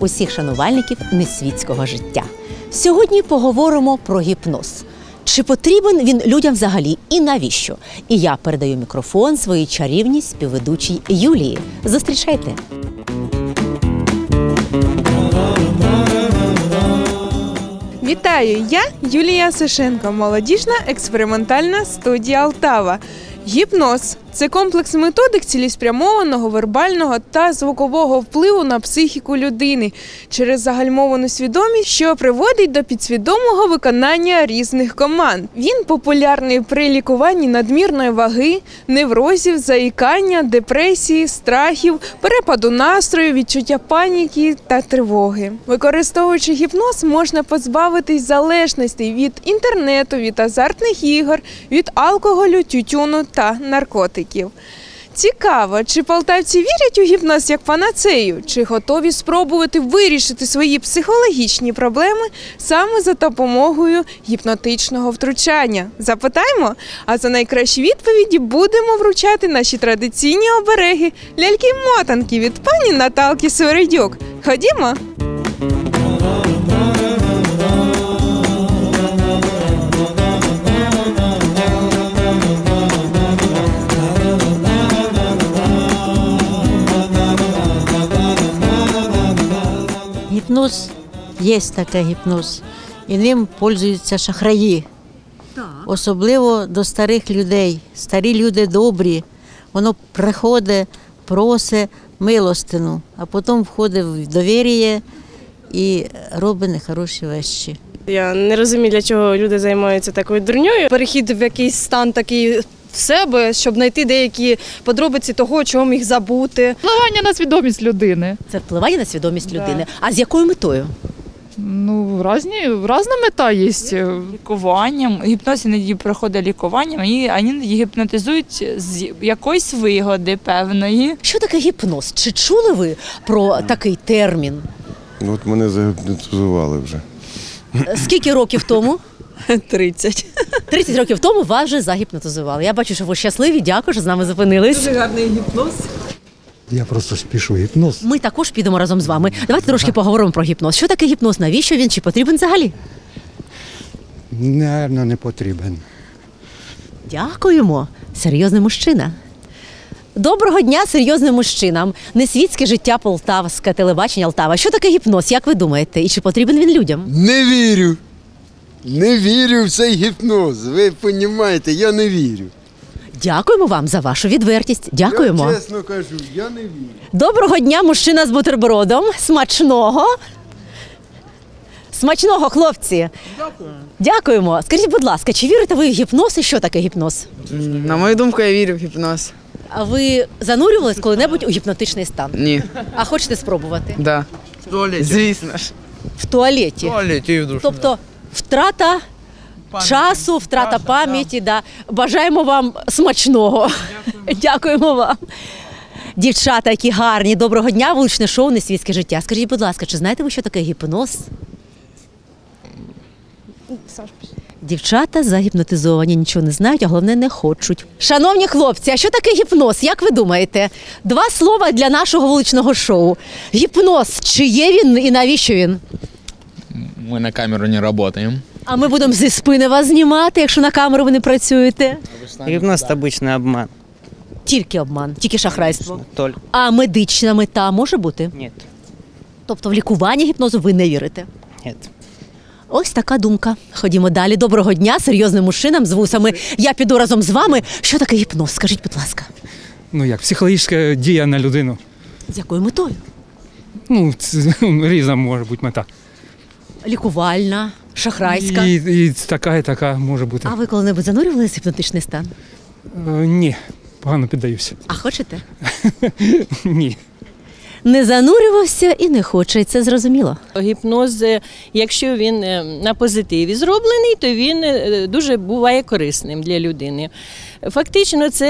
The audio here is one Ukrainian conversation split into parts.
Усіх шанувальників несвітського життя. Сьогодні поговоримо про гіпноз. Чи потрібен він людям взагалі і навіщо? І я передаю мікрофон своїй чарівній співведучій Юлії. Зустрічайте! Вітаю! Я Юлія Сишенко, молодіжна експериментальна студія Алтава. Гіпноз це комплекс методик цілеспрямованого вербального та звукового впливу на психіку людини через загальмовану свідомість, що приводить до підсвідомого виконання різних команд. Він популярний при лікуванні надмірної ваги, неврозів, заїкання, депресії, страхів, перепаду настрою, відчуття паніки та тривоги. Використовуючи гіпноз, можна позбавитись залежностей від інтернету, від азартних ігор, від алкоголю, тютюну та наркотиків. Цікаво, чи полтавці вірять у гіпноз як панацею, чи готові спробувати вирішити свої психологічні проблеми саме за допомогою гіпнотичного втручання? Запитаємо, а за найкращі відповіді будемо вручати наші традиційні обереги ляльки-мотанки від пані Наталки Свередюк. Ходімо. Гіпноз є таке гіпноз, і ним пользуються шахраї. Особливо до старих людей. Старі люди добрі. Воно приходить, просить милостину, а потім входить в довір'я і робить нехороші вещі. Я не розумію, для чого люди займаються такою дурньою. перехід в якийсь стан такий в себе, щоб знайти деякі подробиці того, чого міг забути. Впливання на свідомість людини. Це впливає на свідомість людини. А з якою метою? Ну, разні, разна мета є. лікуванням. Гіпноз іноді проходить лікуванням, і вони гіпнотизують з якоїсь вигоди певної. Що таке гіпноз? Чи чули ви про такий термін? Ну, От мене загіпнотизували вже. Скільки років тому? 30. 30 років тому вас вже загіпнотизували. Я бачу, що ви щасливі. Дякую, що з нами зупинились. Я просто спішу гіпноз. Ми також підемо разом з вами. Давайте трошки поговоримо про гіпноз. Що таке гіпноз? Навіщо він? Чи потрібен взагалі? Наверно, не потрібен. Дякуємо. Серйозний мужчина. Доброго дня серйозним мужчинам. Несвітське життя Полтавське телебачення Алтава. Що таке гіпноз? Як ви думаєте? І чи потрібен він людям? Не вірю. Не вірю в цей гіпноз. Ви розумієте, я не вірю. Дякуємо вам за вашу відвертість. Дякуємо. Я чесно кажу, я не вірю. Доброго дня, мужчина з бутербродом. Смачного. Смачного, хлопці. Дякую. Дякуємо. Скажіть, будь ласка, чи вірите ви в гіпноз і що таке гіпноз? На мою думку, я вірю в гіпноз. А ви занурювались коли-небудь у гіпнотичний стан? Ні. А хочете спробувати? Да. Звісно ж. В туалеті. Туалеті і в душу. Тобто втрата часу, втрата пам'яті. Да. Бажаємо вам смачного. Дякуємо вам. Дівчата, які гарні, доброго дня, вуличне шоу Несвітське життя. Скажіть, будь ласка, чи знаєте ви, що таке гіпноз? Дівчата загіпнотизовані, нічого не знають, а головне не хочуть. Шановні хлопці, а що таке гіпноз? Як ви думаєте? Два слова для нашого вуличного шоу. Гіпноз, чи є він і навіщо він? Мы на камеру не работаем. А ми будемо зі спини вас знімати, якщо на камеру ви не працюєте. Гіпноз це обичний обман. Тільки обман, тільки шахрайство. Толь. А медична мета може бути? Ні. Тобто в лікування гіпнозу ви не вірите? Ні. Ось така думка. Ходімо далі. Доброго дня, серйозним мужчинам з вусами. Я піду разом з вами. Що таке гіпноз? Скажіть, будь ласка, Ну як, психологічна дія на людину. з якою метою? Ну, це різна може бути мета. Лікувальна, шахрайська. І, і така, і така може бути. А ви коли-небудь занурювалися в гіпнотичний стан? Е, ні, погано піддаюся. А хочете? Ні. Не занурювався і не хоче, і це зрозуміло. Гіпноз, е, якщо він е, на позитиві зроблений, то він е, дуже буває корисним для людини. Фактично, це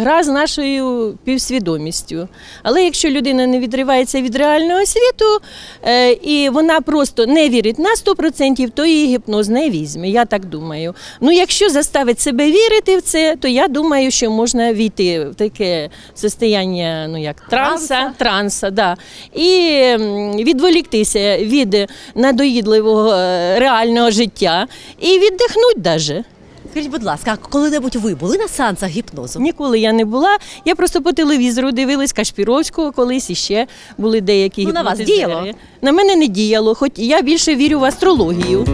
гра з нашою півсвідомістю. Але якщо людина не відривається від реального світу е, і вона просто не вірить на 100%, то її гіпноз не візьме. Я так думаю. Ну, якщо заставить себе вірити в це, то я думаю, що можна війти в таке состояння, ну як Транса, транса, да. І відволіктися від надоїдливого е, реального життя і віддихнути навіть. Скажіть, будь ласка, а коли-небудь ви були на сеансах гіпнозу? Ніколи я не була. Я просто по телевізору дивилась Кашпіровського колись і ще були деякі Ну, на вас гіпнотизери. діяло? На мене не діяло, хоч я більше вірю в астрологію.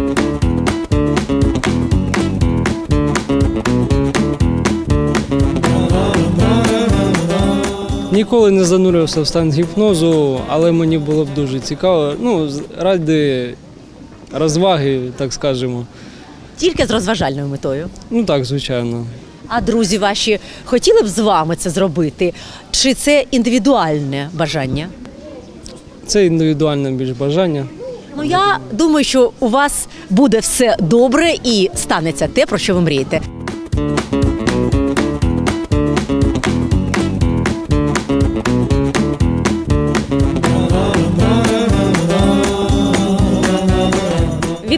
Ніколи не занурювався в стан гіпнозу, але мені було б дуже цікаво. Ну, з- ради розваги, так скажемо. Тільки з розважальною метою. Ну так, звичайно. А друзі ваші хотіли б з вами це зробити? Чи це індивідуальне бажання? Це індивідуальне більш бажання. Ну я думаю, що у вас буде все добре і станеться те, про що ви мрієте.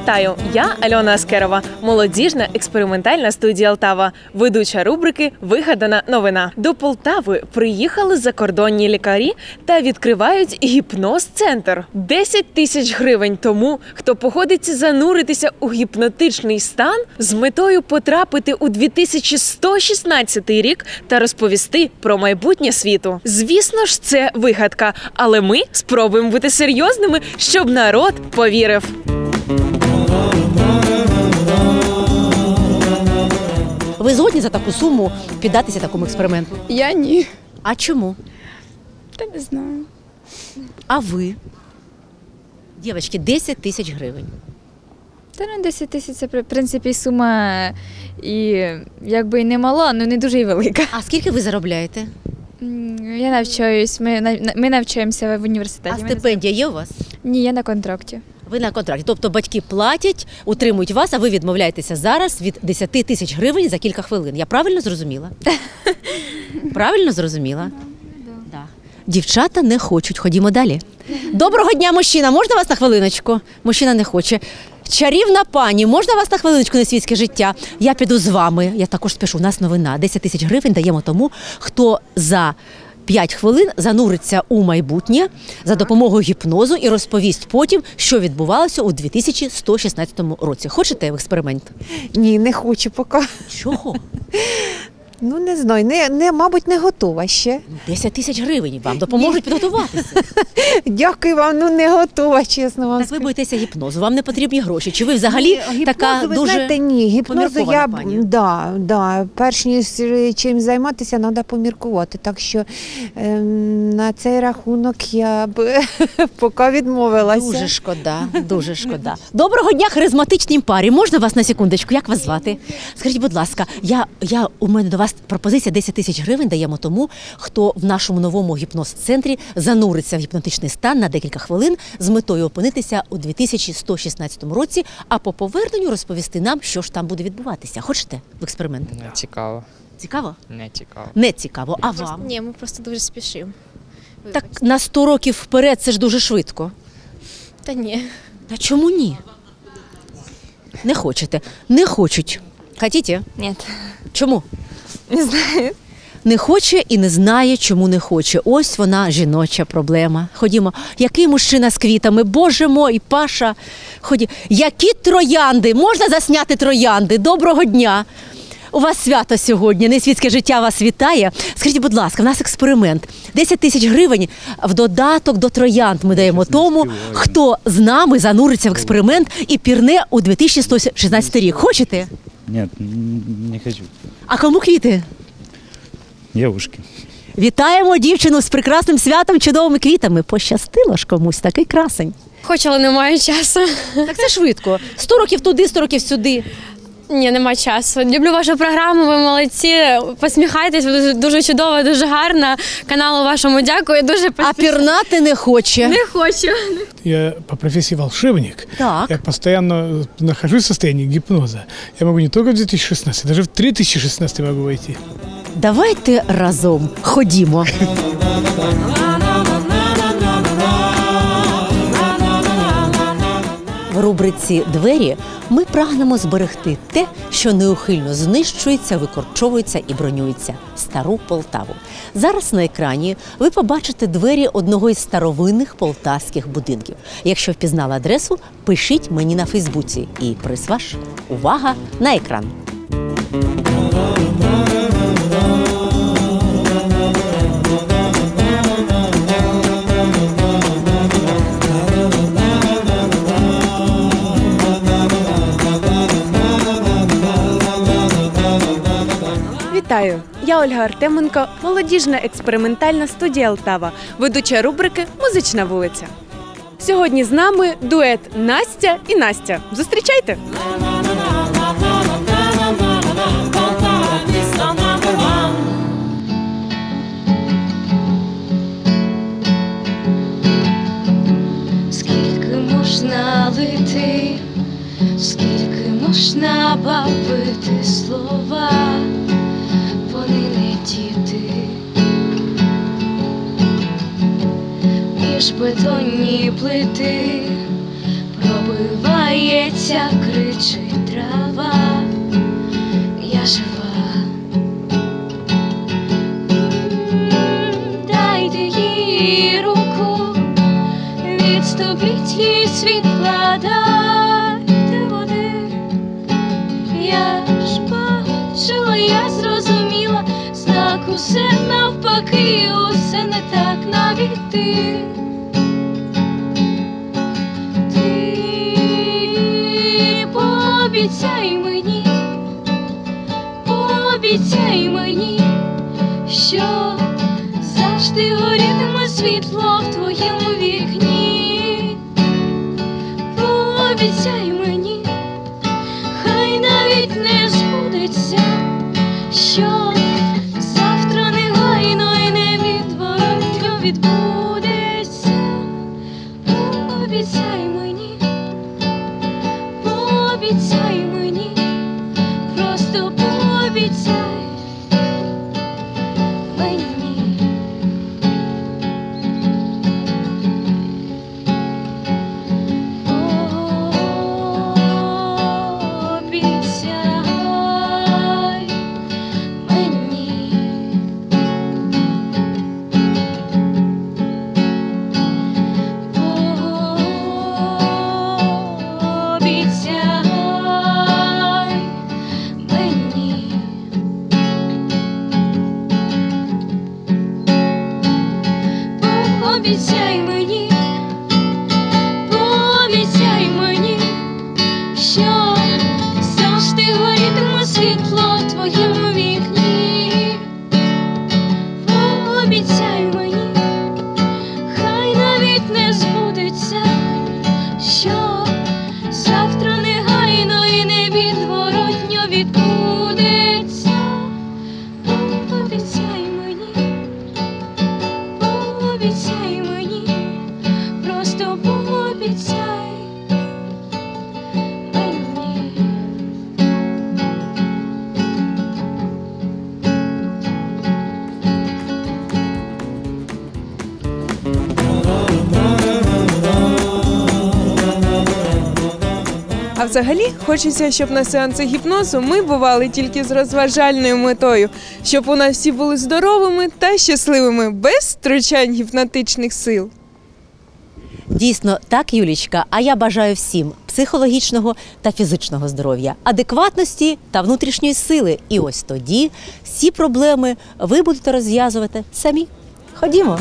Вітаю! Я Альона Аскерова, молодіжна експериментальна студія Алтава, ведуча рубрики Вигадана новина. До Полтави приїхали закордонні лікарі та відкривають гіпноз-центр. 10 тисяч гривень тому, хто погодиться зануритися у гіпнотичний стан з метою потрапити у 2116 рік та розповісти про майбутнє світу. Звісно ж, це вигадка, але ми спробуємо бути серйозними, щоб народ повірив. Ви згодні за таку суму піддатися такому експерименту? Я ні. А чому? Та не знаю. А ви? Дівчатки, 10 тисяч гривень. Та ну 10 тисяч це в принципі сума і якби і не мала, але не дуже і велика. А скільки ви заробляєте? Я навчаюсь, ми, ми навчаємося в університеті. А стипендія є у вас? Ні, я на контракті. Ви на контракті. Тобто батьки платять, утримують вас, а ви відмовляєтеся зараз від 10 тисяч гривень за кілька хвилин. Я правильно зрозуміла? Правильно зрозуміла? Да. Дівчата не хочуть. Ходімо далі. Доброго дня, мужчина. Можна вас на хвилиночку? Мужчина не хоче. Чарівна пані, можна вас на хвилиночку на світське життя? Я піду з вами. Я також спішу. У нас новина. 10 тисяч гривень даємо тому, хто за 5 хвилин зануриться у майбутнє за допомогою гіпнозу і розповість потім, що відбувалося у 2116 році. Хочете в експеримент? Ні, не хочу поки. Чого? Ну не знаю, не, не мабуть, не готова ще. 10 тисяч гривень вам допоможуть підготуватися. Дякую вам, ну не готова, чесно вам. Так ви боїтеся гіпнозу, вам не потрібні гроші. Чи ви взагалі Ні, така гіпнозу, ви дуже знаєте, ні, гіпнозу поміркована я пані? б да, да, перш ніж чим займатися, треба поміркувати. Так що ем, на цей рахунок я б поки відмовилася. Дуже шкода, дуже шкода. Доброго дня, харизматичній парі. Можна вас на секундочку? Як вас звати? Скажіть, будь ласка, я, я у мене до вас пропозиція 10 тисяч гривень даємо тому, хто в нашому новому гіпноз-центрі зануриться в гіпнотичний стан на декілька хвилин з метою опинитися у 2116 році, а по поверненню розповісти нам, що ж там буде відбуватися. Хочете в експеримент? Не цікаво. Цікаво? Не цікаво. Не цікаво. А вам? Ні, ми просто дуже спішимо. Так на 100 років вперед це ж дуже швидко. Та ні. Та чому ні? Не хочете. Не хочуть. Хотіте? Ні. Чому? Не знаю. Не хоче і не знає, чому не хоче. Ось вона жіноча проблема. Ходімо, який мужчина з квітами? Боже мой, Паша. Ході. Які троянди? Можна засняти троянди? Доброго дня. У вас свято сьогодні, несвітське життя вас вітає. Скажіть, будь ласка, в нас експеримент. 10 тисяч гривень в додаток до троянд ми даємо тому, хто з нами зануриться в експеримент і пірне у 2116 рік. Хочете? Нет, не хочу. А кому квіти? Євушки. Вітаємо дівчину з прекрасним святом, чудовими квітами. Пощастило ж комусь такий красень. Хоч, але немає часу. Так це швидко. 100 років туди, 100 років сюди. Ні, немає часу. Люблю вашу програму, ви молодці. Посміхайтесь, ви дуже, дуже чудова, дуже гарна. Каналу вашому дякую. Дуже А пірнати не хоче. Не хочу. Я по профессии волшебник. Так. Я постоянно нахожусь в состоянии гипноза. Я могу не только в 2016, даже в 3016 могу войти. Давайте разом ходімо. В рубриці Двері ми прагнемо зберегти те, що неухильно знищується, викорчовується і бронюється стару Полтаву. Зараз на екрані ви побачите двері одного із старовинних полтавських будинків. Якщо впізнали адресу, пишіть мені на Фейсбуці. І приз увага на екран. Ольга Артеменко, молодіжна експериментальна студія Алтава, ведуча рубрики Музична вулиця. Сьогодні з нами дует Настя і Настя. Зустрічайте! Бетонні плити пробивається, кричить трава, я жива. Дайте їй руку, відступіть їй світла, дайте води. Я ж бачила, я зрозуміла, знак усе навпаки, усе не так навіть. Ти пообіцяй мені, пообіцяй мені, що завжди горітиме світло взагалі хочеться, щоб на сеансах гіпнозу ми бували тільки з розважальною метою, щоб у нас всі були здоровими та щасливими, без втручань гіпнотичних сил. Дійсно, так, Юлічка. А я бажаю всім психологічного та фізичного здоров'я, адекватності та внутрішньої сили. І ось тоді всі проблеми ви будете розв'язувати самі. Ходімо.